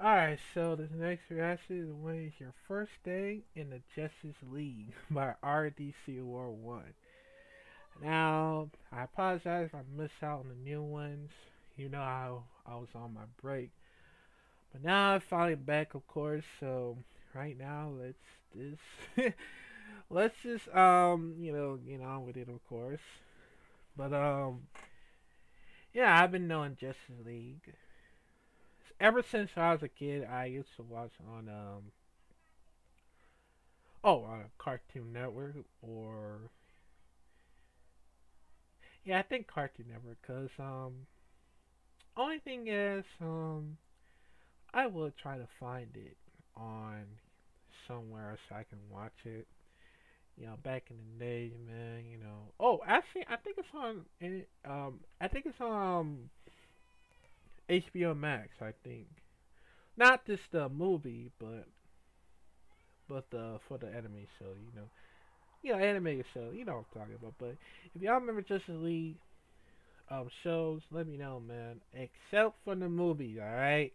Alright, so this next reaction is when is your first day in the Justice League by RDC World 1. Now, I apologize if I missed out on the new ones. You know how I was on my break. But now I'm finally back, of course, so right now let's just let's just um, you know, get on with it of course. But um yeah, I've been knowing Justice League ever since I was a kid, I used to watch on um oh on Cartoon Network or yeah, I think Cartoon Network because um only thing is um I will try to find it on somewhere so I can watch it. You know, back in the day, man. You know. Oh, actually, I think it's on. Um, I think it's on. Um, HBO Max, I think. Not just the movie, but but the for the anime show, you know. You know, animated show, you know what I'm talking about. But if y'all remember Justice League um shows, let me know, man. Except for the movie, alright?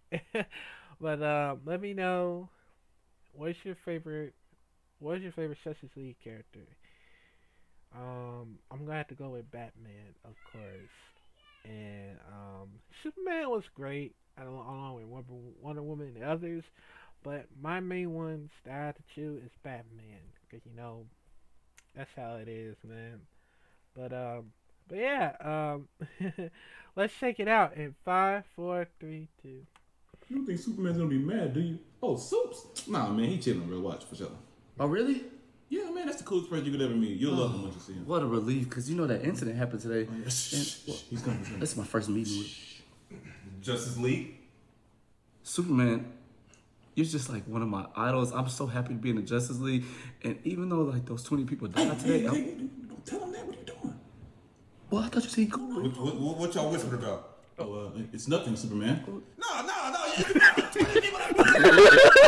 but um let me know what's your favorite what's your favorite Justice League character? Um I'm gonna have to go with Batman, of course and um, Superman was great along with Wonder, Wonder Woman and the others, but my main one that I have to choose is Batman because you know that's how it is, man. But um, but yeah, um, let's check it out in five, four, three, two. You don't think Superman's gonna be mad, do you? Oh, Supes? Nah, man, he chilling real watch for sure. Oh, really? Yeah, man, that's the coolest person you could ever meet. You'll oh, love him once you see him. What a relief, because you know that incident happened today. Oh, yeah. and, well, he's coming. This is my first meeting with Justice League. Superman, you're just like one of my idols. I'm so happy to be in the Justice League, and even though like those 20 people died today, hey, hey, don't tell him that. What are you doing? Well, I thought you said go. What, what, what y'all whispering about? Oh, uh, it's nothing, Superman. No, no,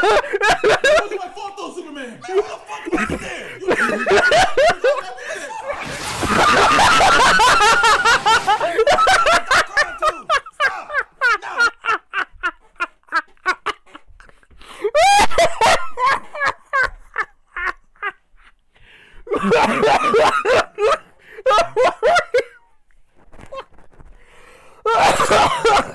no. Superman. Man, what the fuck was there?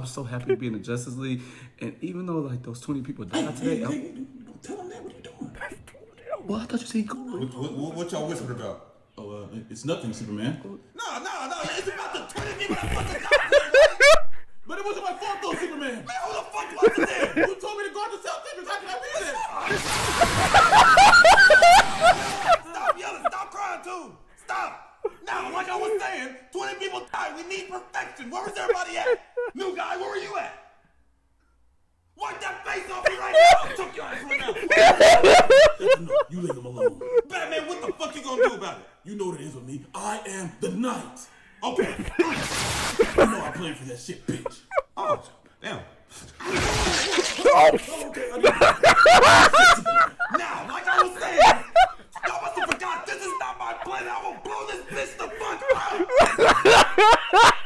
I'm so happy to be in the Justice League, and even though like those 20 people died today, hey, hey, don't tell them that. What are you doing? Well, I thought you said go. What, what, what y'all whispering about? Oh, uh, it's nothing, Superman. No, no, no. It's about the 20 people that fucking died. But it wasn't my fault, though, Superman. Man, who the fuck was it there? You told me to guard the Celtics. How can I be there? Stop yelling. Stop crying, too. Stop. Now, like I was saying, 20 people died. We need perfection. Where was everybody at? New guy, where were you at? Wipe that face off me right now. I'll choke your ass right now. you leave him alone. Batman, what the fuck you gonna do about it? You know what it is with me. I am the knight. Okay. you know I'm playing for that shit, bitch. Oh, damn. Oh, okay. now, like I was saying, y'all must have forgot this is not my plan. I will blow this bitch the fuck up.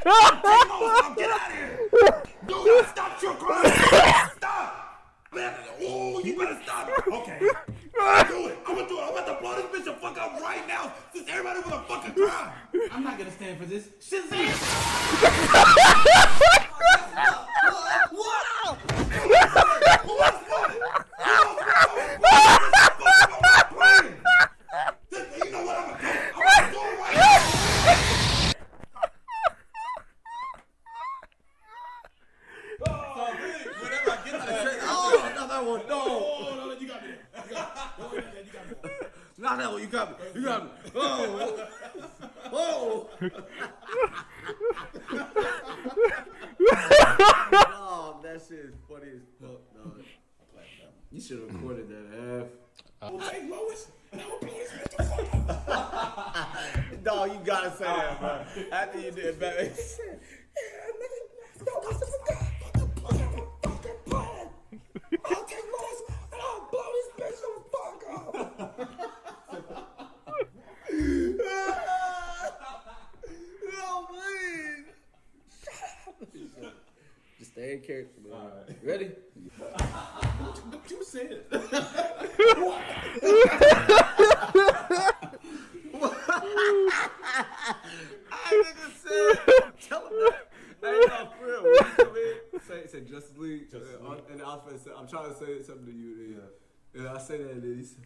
Take get out of here. You stop your crying. Stop. Oh, you better stop. Okay. I'm gonna do it. I'm gonna do it. I'm about to blow this bitch the fuck up right now since everybody wanna fucking cry. I'm not gonna stand for this. Shazam! that one. No. Oh, no, you got me. there. You got me. Don't worry about that. You got me. there. Not that one. You got me. You got me. Oh. Oh. oh, that shit is funny as fuck, dog. You should have recorded that half. We'll take Lois and I will blow his bitch the fuck up. Dog, you gotta say that, bro. After you did that, in character, man. Ready? Don't you say it. I nigga said, tell him that. Hey, no, for real. When you come say, say Justice League. Justice uh, League. And I was say, I'm trying to say something to you. Then. And I say that, and then he said,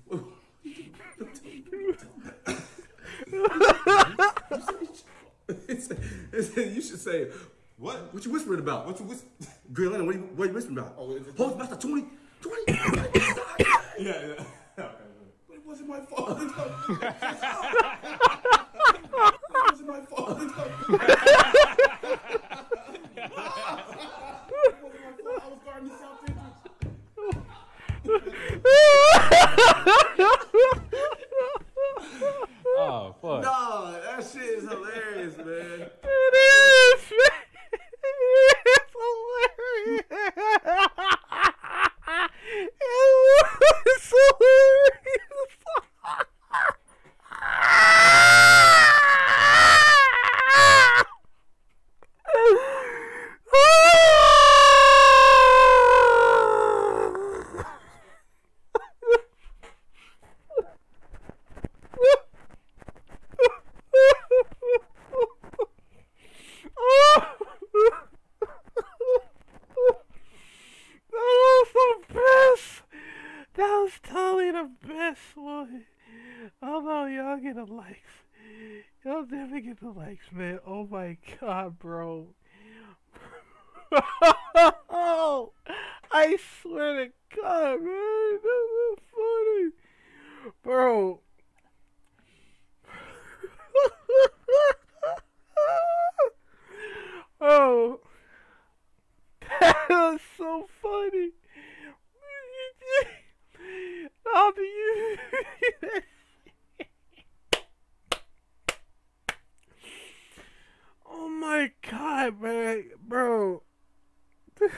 he said, he said, you should say, What? what you whispering about? What you whisper? Green Lantern, what you, what you whispering about? Oh, is it- Hold Master 20? 20? Yeah, yeah. Okay. But it wasn't my fault. it wasn't my fault. it wasn't my fault. I was guarding the south entrance. Oh, fuck. No, that shit is hilarious, man. It is, man. It's hilarious. It was hilarious. That was the best. That was totally the best one. Although y'all get the likes. Y'all never get the likes, man. Oh my god, bro. I swear to God, man. That was funny. Bro. oh. That was so funny. How do you? oh my god, man, bro. that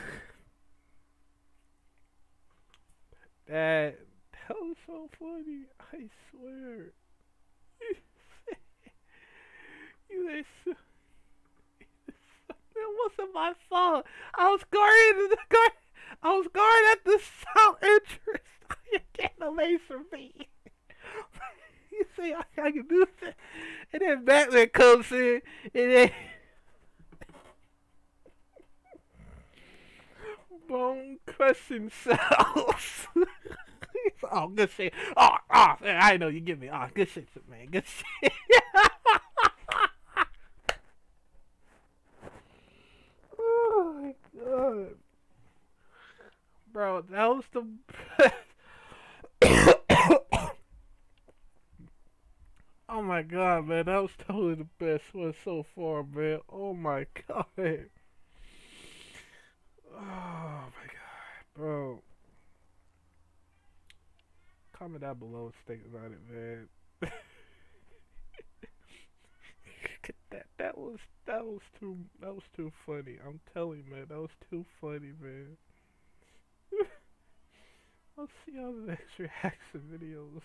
that was so funny. I swear. you guys. It wasn't my fault. I was guarding the guard. I was guarding at the south entrance. You get away from me. you see, I, I can do that. And then Batman comes in, and then bone crushing sounds. oh, good shit. Oh, oh, I know you give me. Oh, good shit, man. Good shit. Oh my god. Bro, that was the best. oh my god, man. That was totally the best one so far, man. Oh my god. Oh my god, bro. Comment down below you think about it, man. that that was that was too that was too funny. I'm telling you, man, that was too funny, man. I'll see y'all in the next reaction videos.